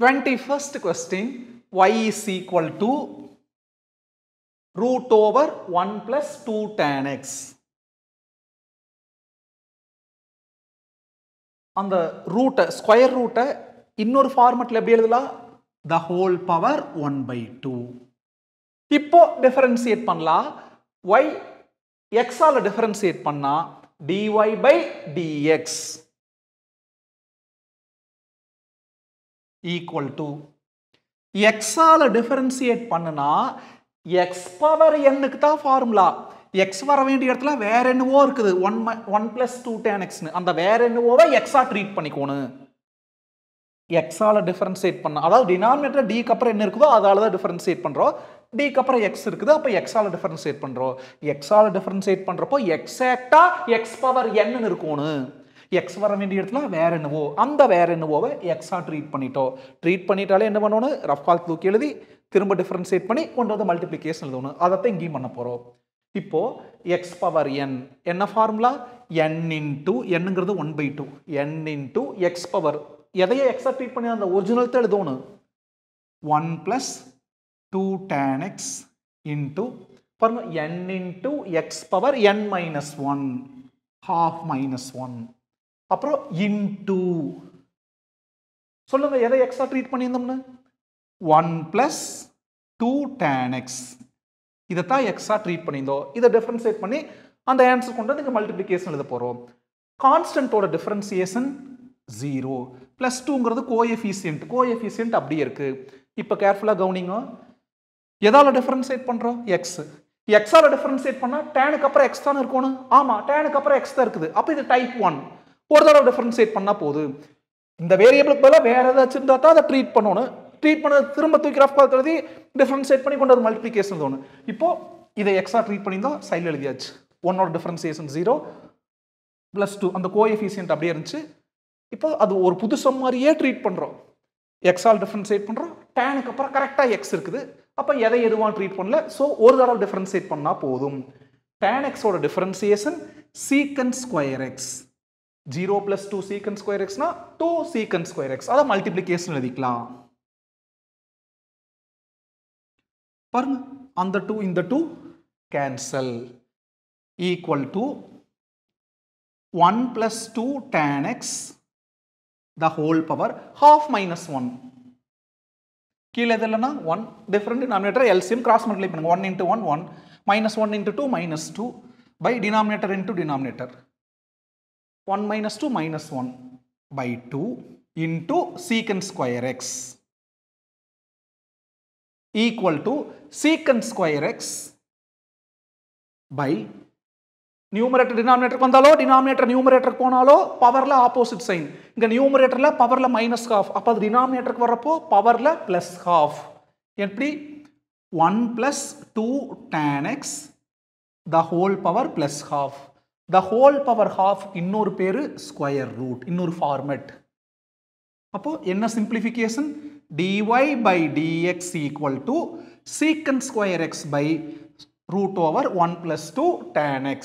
21st question y is equal to root over 1 plus 2 tan x. அந்த ரூட்டை square ரூட்டை இன்னொரு ஃபார்மெட்டில் எப்படி எழுதலாம்? The whole power one by two இப்போ டிஃபரன்சியேட் பண்ணலாம். ஒய் எக்ஸால டிஃபரன்சியேட் பண்ணா dy by dx equal to எக்ஸால் differentiate பண்ணுனா எக்ஸ் பவர் என்னுக்கு தான் ஃபார்முலா எக்ஸ் வர வேண்டிய இடத்துல வேற என்னவோ இருக்குது. One one plus two tan எக்ஸ்னு அந்த வேற என்னவோவை எக்ஸா ட்ரீட் பண்ணிக்கோணும். எக்ஸால் டிஃபரன்சியேட் பண்ண அதாவது டினாமினேட்டர் டிக்கு அப்புறம் என்ன இருக்குதோ அதால தான் டிஃபரன்சியேட் பண்ணுறோம் டிக்கு அப்புறம் எக்ஸ் இருக்குது அப்போ எக்ஸால் டிஃபரன்சியேட் பண்ணுறோம் எக்ஸால் டிஃபரன்சியேட் பண்ணுறப்போ எக்ஸாக்டாக எக்ஸ் பவர் என்னன்னு இருக்கணும். எக்ஸ் வர வேண்டிய இடத்துல வேற என்னவோ அந்த வேற என்னவோவை எக்ஸாக ட்ரீட் பண்ணிட்டோம் ட்ரீட் பண்ணிட்டாலே என்ன பண்ணணும் ரஃப் கால் தூக்கி எழுதி திரும்ப டிஃபரன்சியேட் பண்ணி கொண்டு வந்து மல்டிப்ளிகேஷன் எழுதணும். அதைத்தான் இங்கேயும் பண்ண போகிறோம் இப்போது எக்ஸ் பவர் என் என்ன ஃபார்முலா என் இன்டூ என்னங்கிறது one by two n into x power எதையே எக்ஸா ட்ரீட் பண்ணி அந்த ஒரிஜினல் தான் எழுதணும். One plus two tan x into பாருங்க n into x power n minus one half minus one அப்புறம் into சொல்லுங்க எதை extra treat பண்ணியிருந்தோம்னு? One plus two tan x இதைத்தான் எக்ஸ்ட்ரா ட்ரீட் பண்ணியிருந்தோம். இதை டிஃபரன்சியேட் பண்ணி அந்த ஆன்சர் கொண்டு வந்து மல்டிப்ளிகேஷன் எழுத போகிறோம் கான்ஸ்டன்ட்டோட டிஃபரன்சியேஷன் ஜீரோ ப்ளஸ் டூங்கிறது கோஎஃபிசியன்ட் கோஎஃபிசியன்ட் அப்படியே இருக்குது இப்போ கேர்ஃபுல்லாக கவனிங்க. எதால் டிஃபரன்சியேட் பண்ணுறோம் எக்ஸ் எக்ஸால் டிஃபரன்சியேட் பண்ணால் டேனுக்கு அப்புறம் எக்ஸ் தானே இருக்கணும் ஆமாம் டேனுக்கு அப்புறம் எக்ஸ் தான் இருக்குது. அப்போ இது டைப் ஒன் ஒரு தடவை டிஃபரன்சியேட் பண்ணால் போதும் இந்த வேரியபிளுக்கு பதிலாக வேற ஏதாச்சும் இருந்தால் தான் அதை ட்ரீட் பண்ணணும். ட்ரீட் பண்ண திரும்ப தூக்கி ரஃப் கால் எழுதி டிஃபரன்சியேட் பண்ணி கொண்டு ஒரு மல்டிபிகேஷன் தோணும். இப்போ இதை எக்ஸ்ட்ரா ட்ரீட் பண்ணி தான் சைடில் எழுதியாச்சு. ஒன்னோட டிஃபரன்சியேஷன் ஜீரோ ப்ளஸ் டூ அந்த கோஎஃபிஷியன்ட் அப்படியே இருந்துச்சு. இப்போ அது ஒரு புதுசம் மாதிரியே ட்ரீட் பண்ணுறோம் எக்ஸால் டிஃபரன்சியேட் பண்ணுறோம் டேனுக்கு அப்புறம் கரெக்டாக எக்ஸ் இருக்குது. அப்போ எதை எதுவாக ட்ரீட் பண்ணல? ஸோ ஒரு தடவை டிஃபரன்சியேட் பண்ணால் போதும். டேன் எக்ஸோட differentiation secant square x zero plus two secant square எக்ஸ்னா two secant square x அதை மல்டிப்ளிகேஷன் எழுதிக்கலாம். பாருங்க அந்த டூ இந்த two cancel equal to one plus two tan x the whole power half minus one கீழே எது இல்லைன்னா one different denominator LCM cross multiply பண்ணுங்க. One into one one minus one into two minus two by denominator into denominator one minus two minus one by two into secant square x equal to secant square x by numerator டினாமினேட்டருக்கு வந்தாலோ denominator நியூமரேட்டருக்கு போனாலோ பவரில் opposite sign இங்கே நியூமரேட்டரில் பவரில் minus half அப்போ அது டினாமினேட்டருக்கு வர்றப்போ பவரில் ப்ளஸ் ஹாஃப் எப்படி? One plus two tan x the whole power plus half the whole power half இன்னொரு பேர் ஸ்கொயர் ரூட் இன்னொரு ஃபார்மெட் அப்போ என்ன simplification dy by dx equal to secant square x by root over 1 plus 2 tan x